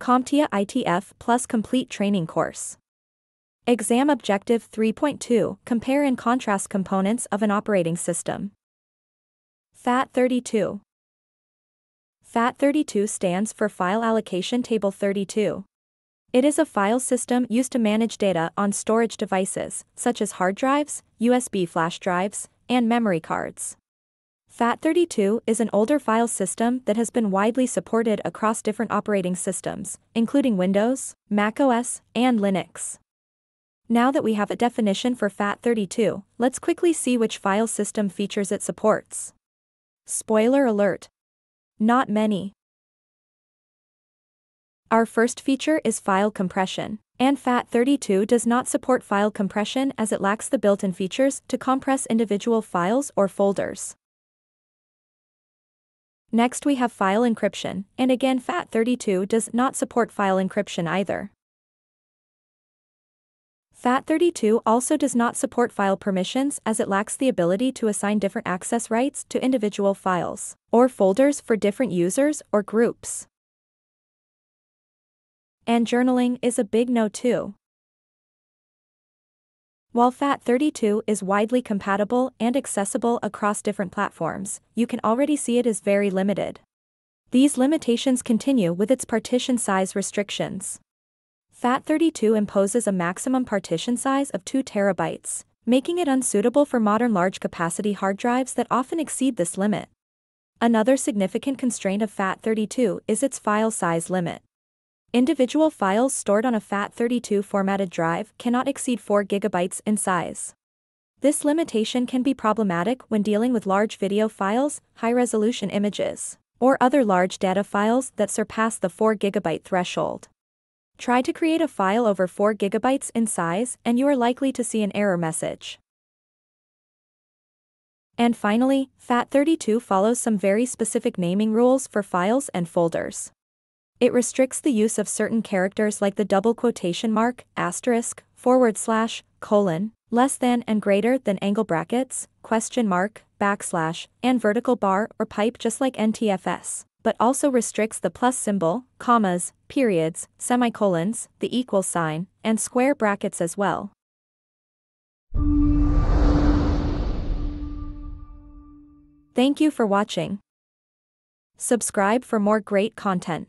CompTIA ITF Plus Complete Training Course. Exam Objective 3.2 Compare and contrast components of an operating system. FAT32 FAT32 stands for File Allocation Table 32. It is a file system used to manage data on storage devices, such as hard drives, USB flash drives, and memory cards. FAT32 is an older file system that has been widely supported across different operating systems, including Windows, macOS, and Linux. Now that we have a definition for FAT32, let's quickly see which file system features it supports. Spoiler alert. Not many. Our first feature is file compression, and FAT32 does not support file compression as it lacks the built-in features to compress individual files or folders. Next we have file encryption, and again FAT32 does not support file encryption either. FAT32 also does not support file permissions as it lacks the ability to assign different access rights to individual files, or folders for different users or groups. And journaling is a big no too. While FAT32 is widely compatible and accessible across different platforms, you can already see it is very limited. These limitations continue with its partition size restrictions. FAT32 imposes a maximum partition size of 2 terabytes, making it unsuitable for modern large-capacity hard drives that often exceed this limit. Another significant constraint of FAT32 is its file size limit. Individual files stored on a FAT32 formatted drive cannot exceed 4 GB in size. This limitation can be problematic when dealing with large video files, high-resolution images, or other large data files that surpass the 4 GB threshold. Try to create a file over 4 GB in size and you are likely to see an error message. And finally, FAT32 follows some very specific naming rules for files and folders. It restricts the use of certain characters like the double quotation mark, asterisk, forward slash, colon, less than and greater than angle brackets, question mark, backslash, and vertical bar or pipe just like NTFS, but also restricts the plus symbol, commas, periods, semicolons, the equal sign, and square brackets as well. Thank you for watching. Subscribe for more great content.